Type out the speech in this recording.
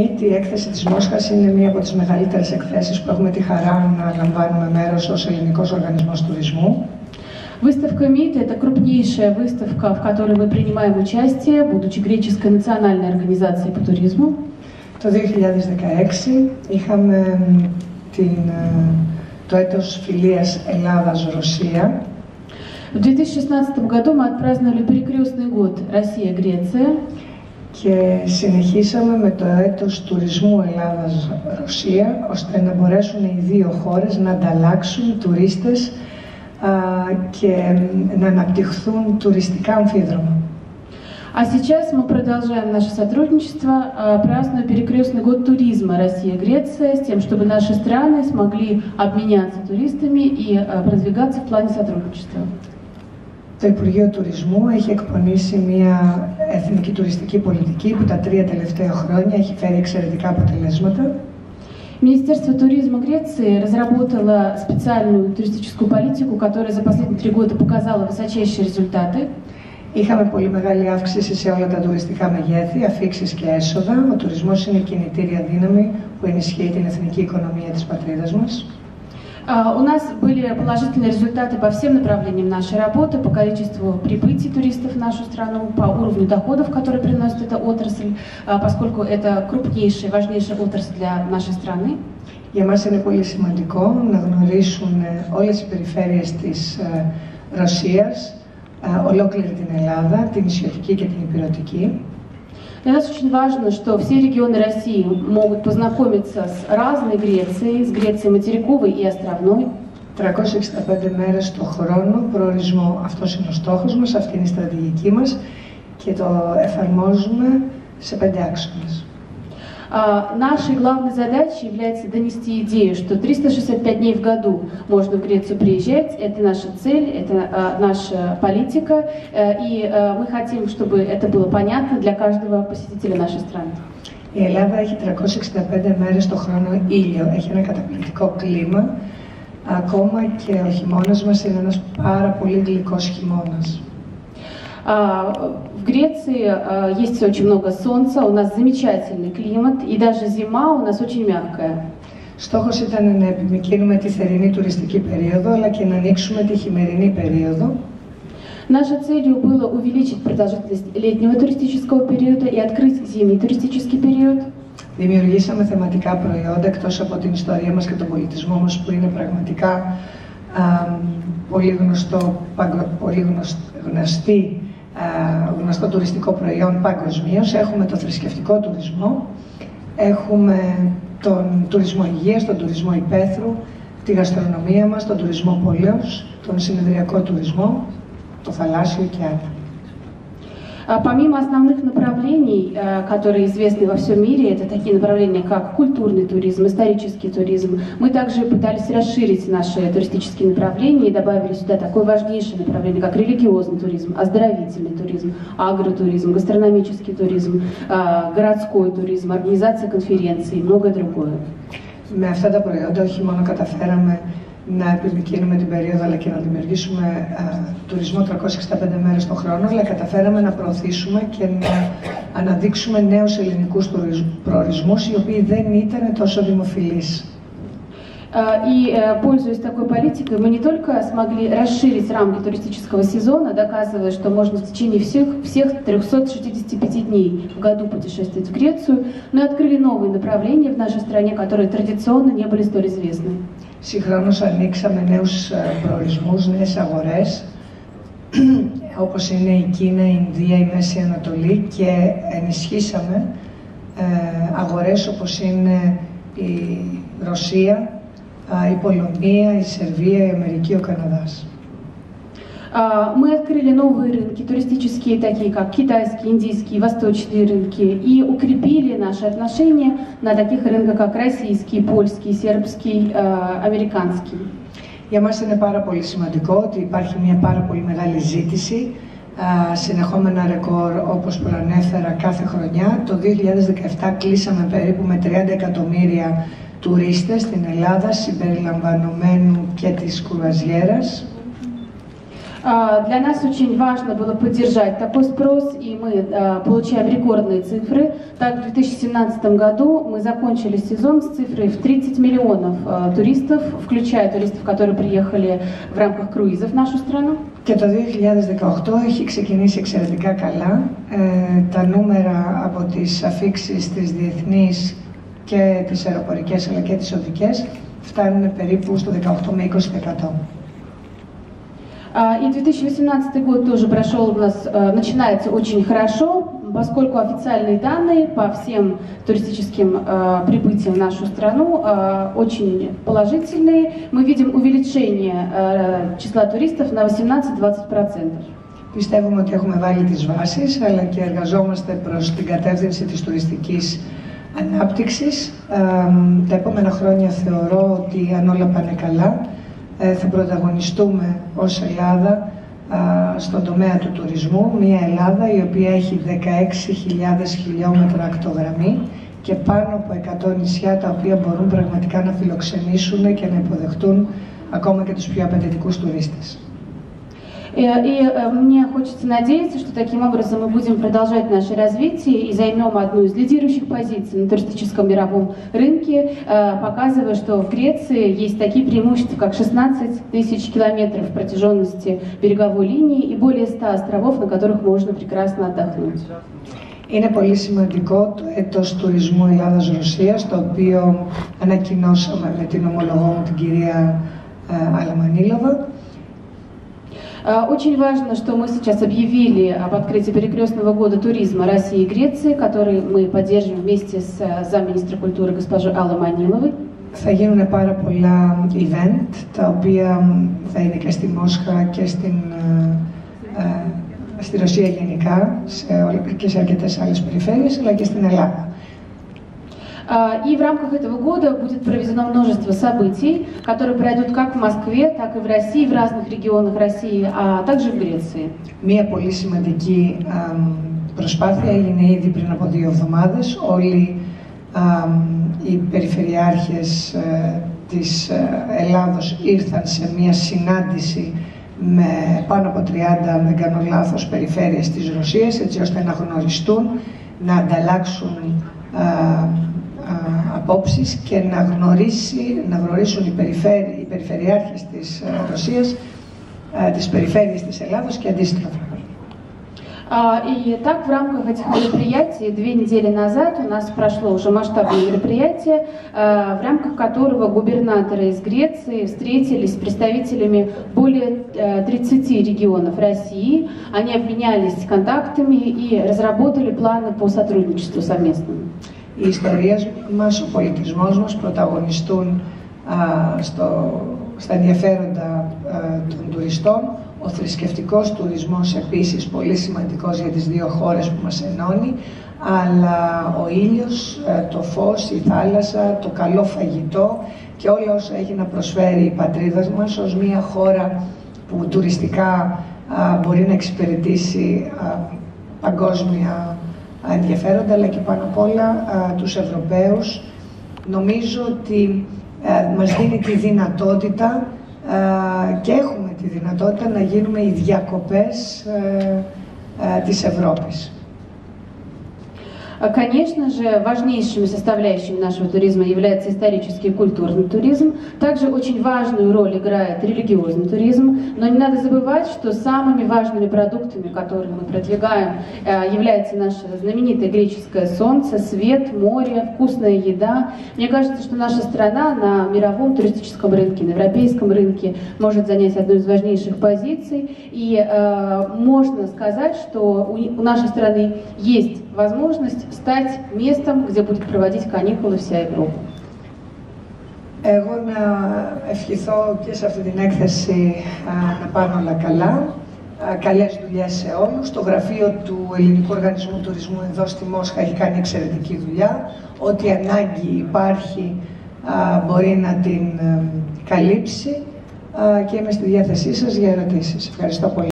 Meet, η έκθεση της Μόσχας είναι μία από τις μεγαλύτερες εκθέσεις που έχουμε τη χαρά να λαμβάνουμε μέρος ως ελληνικός οργανισμός τουρισμού. Выставка МИД – это крупнейшая выставка, в которой мы принимаем участие, будучи греческой национальной организацией по туризму. Το 2016 είχαμε την, το έτος φιλίας Ελλάδα-Ρωσία. В 2016 году мы отпраздновали перекрестный год Россия-Греция. και συνεχίσαμε με το έτος τουρισμού Ελλάδα-Ρωσία ώστε να μπορέσουν οι δύο χώρες να ανταλλάξουν τουρίστες α, και να αναπτυχθούν τουριστικά αμφίδρομα. А сейчас мы продолжаем наше сотрудничество, празднуя перекрестный год туризма Россия-Греция, с тем, чтобы наши страны смогли обменяться туристами и продвигаться в плане сотрудничества. Το Υπουργείο Τουρισμού έχει εκπονήσει μια εθνική τουριστική πολιτική που τα τρία τελευταία χρόνια έχει φέρει εξαιρετικά αποτελέσματα. Министерство туризма Греции разработало специальную туристическую политику, которая за последние три года показала высочайшие результаты. Είχαμε πολύ μεγάλη αύξηση σε όλα τα τουριστικά μεγέθη, αφήξει και έσοδα. Ο τουρισμό είναι η κινητήρια δύναμη που ενισχύει την εθνική οικονομία τη πατρίδα μα. У нас были положительные результаты по всем направлениям нашей работы, по количеству прибытий туристов в нашу страну, по уровню доходов, которые приносит эта отрасль, поскольку это крупнейшая, важнейшая отрасль для нашей страны. Για μας είναι πολύ σημαντικό να γνωρίσουν όλες οι περιφέρειες της Ρωσίας, ολόκληρη την Ελλάδα, την Ισιωτική και την Υπηρετική. Для нас очень важно, что все регионы России могут познакомиться с разной Грецией, с Грецией материковой и островной. 365 μέρες το χρόνο προορισμό. Αυτός είναι ο στόχος μας, αυτή είναι η στρατηγική μας και το εφαρμόζουμε σε πέντε άξονες. А, нашей главной задачей является донести идею, что 365 дней в году можно в Грецию приезжать. Это наша цель, это а, наша политика. А, и а, мы хотим, чтобы это было понятно для каждого посетителя нашей страны. Η Ελλάδα έχει 365 μέρες το χρόνο ήλιο. Έχει ένα καταπληκτικό κλίμα. Ακόμα και ο χειμώνας μας είναι ένας πάρα πολύ γλυκός χειμώνας. В Греции есть очень много солнца, у нас замечательный климат, и даже зима у нас очень мягкая. Στόχος ήταν να επιμηκύνουμε τη θερινή τουριστική περίοδο, αλλά και να ανοίξουμε τη χειμερινή περίοδο. Нашей целью было увеличить продолжительность летнего туристического периода и открыть зимний туристический период. Δημιουργήσαμε θεματικά προϊόντα εκτός από την ιστορία μας και τον πολιτισμό μας που είναι πραγματικά α, πολύ, γνωστό, πολύ γνωστή γνωστό τουριστικό προϊόν παγκοσμίως. Έχουμε το θρησκευτικό τουρισμό, έχουμε τον τουρισμό υγείας, τον τουρισμό υπαίθρου, τη γαστρονομία μας, τον τουρισμό πόλεως, τον συνεδριακό τουρισμό, το θαλάσσιο και άλλα. А помимо основных направлений, э, которые известны во всем мире, это такие направления, как культурный туризм, исторический туризм, мы также пытались расширить наши туристические направления и добавили сюда такое важнейшее направление, как религиозный туризм, оздоровительный туризм, агротуризм, гастрономический туризм, э, городской туризм, организация конференций и многое другое. Με αυτά τα προϊόντα όχι μόνο καταφέραμε να επιμηκύνουμε την περίοδο αλλά και να δημιουργήσουμε α, τουρισμό 365 μέρες το χρόνο, αλλά καταφέραμε να προωθήσουμε και να αναδείξουμε νέους ελληνικούς προορισμούς, οι οποίοι δεν ήταν τόσο δημοφιλείς. И, пользуясь такой политикой, мы не только смогли расширить рамки туристического сезона, доказывая, что можно в течение всех, всех 365 дней в году путешествовать в Грецию, но и открыли новые направления в нашей стране, которые традиционно не были столь известны. Συγχρόνως ανοίξαμε νέους προορισμούς, νέες αγορές, όπως είναι η Κίνα, η Ινδία, η Μέση Ανατολή και ενισχύσαμε ε, αγορές όπως είναι η Ρωσία, η Πολωνία, η Σερβία, η Αμερική, ο Καναδάς. Мы открыли новые рынки, туристические, такие как китайские, индийские, восточные рынки, и укрепили наши отношения на таких рынках, как российский, польский, сербский, американский. Για μας είναι πάρα πολύ σημαντικό ότι υπάρχει μια πάρα πολύ μεγάλη ζήτηση, συνεχόμενα ρεκόρ όπως προανέφερα κάθε χρονιά. Το 2017 κλείσαμε περίπου με 30 εκατομμύρια τουρίστες στην Ελλάδα, συμπεριλαμβανομένου και της κουραζιέρας. А, для нас очень важно было поддержать такой спрос, и мы а, получаем рекордные цифры. Так, в 2017 году мы закончили сезон с цифрой в 30 миллионов а, туристов, включая туристов, которые приехали в рамках круизов в нашу страну. Και το 2018 έχει ξεκινήσει εξαιρετικά καλά. Ε, τα νούμερα από τις αφήξεις της διεθνής και τις αεροπορικές αλλά και τις οδικές φτάνουν περίπου στο 18 με 20%. А, и 2018 год тоже прошел у нас, э, начинается очень хорошо, поскольку официальные данные по всем туристическим э, прибытиям в нашу страну э, очень положительные. Мы видим увеличение числа туристов на 18-20%. Πιστεύουμε ότι έχουμε βάλει τις βάσεις, αλλά και εργαζόμαστε προς την κατεύθυνση της τουριστικής ανάπτυξης. Τα επόμενα χρόνια θεωρώ ότι αν όλα πάνε καλά, ε, θα πρωταγωνιστούμε ως Ελλάδα στον τομέα του τουρισμού, μια Ελλάδα η οποία έχει 16.000 χιλιόμετρα ακτογραμμή και πάνω από 100 νησιά τα οποία μπορούν πραγματικά να φιλοξενήσουν και να υποδεχτούν ακόμα και τους πιο απαιτητικούς τουρίστες. И, и мне хочется надеяться, что таким образом мы будем продолжать наше развитие и займем одну из лидирующих позиций на туристическом мировом рынке, показывая, что в Греции есть такие преимущества, как 16 тысяч километров протяженности береговой линии и более 100 островов, на которых можно прекрасно отдохнуть. Είναι πολύ σημαντικό το έτος τουρισμού Ελλάδας-Ρωσίας, το οποίο ανακοινώσαμε με την ομολογό μου την κυρία Αλαμανίλοβα. А, очень важно, что мы сейчас объявили об открытии перекрестного года туризма России и Греции, который мы поддерживаем вместе с э, замминистра культуры госпожой Аллой Маниловой. Θα γίνουν πάρα πολλά event, τα οποία θα είναι και στη Μόσχα και στην, ε, στη Ρωσία γενικά, σε, και σε αρκετές άλλες περιφέρειες, αλλά και στην Ελλάδα. А, и в рамках этого года будет проведено множество событий, которые пройдут как в Москве, так и в России, в разных регионах России, а также в Греции. Μία πολύ σημαντική προσπάθεια έγινε ήδη πριν από δύο εβδομάδες. Όλοι οι περιφερειάρχες ε, της ε, Ελλάδος ήρθαν σε μία συνάντηση με πάνω από 30, αν δεν κάνω λάθος, περιφέρειες της Ρωσίας, έτσι ώστε να γνωριστούν, να ανταλλάξουν απόψεις και να, γνωρίσει, να γνωρίσουν οι, περιφέρει, οι περιφερειάρχες της Ρωσίας, τις περιφέρειες της Ελλάδος και αντίστοιχα. И так в рамках этих мероприятий две недели назад у нас прошло уже масштабное мероприятие, в рамках которого губернаторы из Греции встретились с представителями более 30 регионов России. Они обменялись контактами и разработали планы по сотрудничеству совместному. Οι ιστορίες μας, ο πολιτισμός μας πρωταγωνιστούν α, στο, στα ενδιαφέροντα των τουριστών. Ο θρησκευτικός τουρισμός επίσης πολύ σημαντικός για τις δύο χώρες που μας ενώνει, αλλά ο ήλιος, το φως, η θάλασσα, το καλό φαγητό και όλα όσα έχει να προσφέρει η πατρίδα μας ως μια χώρα που τουριστικά μπορεί να εξυπηρετήσει παγκόσμια ενδιαφέροντα, αλλά και πάνω απ' όλα α, τους Ευρωπαίους. Νομίζω ότι α, μας δίνει τη δυνατότητα και έχουμε τη δυνατότητα να γίνουμε οι διακοπές της Ευρώπης. Конечно же, важнейшими составляющими нашего туризма является исторический и культурный туризм. Также очень важную роль играет религиозный туризм. Но не надо забывать, что самыми важными продуктами, которые мы продвигаем, э, является наше знаменитое греческое солнце, свет, море, вкусная еда. Мне кажется, что наша страна на мировом туристическом рынке, на европейском рынке может занять одну из важнейших позиций. И э, можно сказать, что у, у нашей страны есть возможность стать местом, где будет проводить каникулы вся Европа. Εγώ να ευχηθώ και σε αυτή την έκθεση να πάνε όλα καλά. Καλές δουλειές σε όλους. Το γραφείο του Ελληνικού Οργανισμού Τουρισμού εδώ στη Μόσχα έχει κάνει εξαιρετική δουλειά. Ό,τι ανάγκη υπάρχει μπορεί να την καλύψει και είμαι στη διάθεσή σας για ερωτήσεις. Ευχαριστώ πολύ.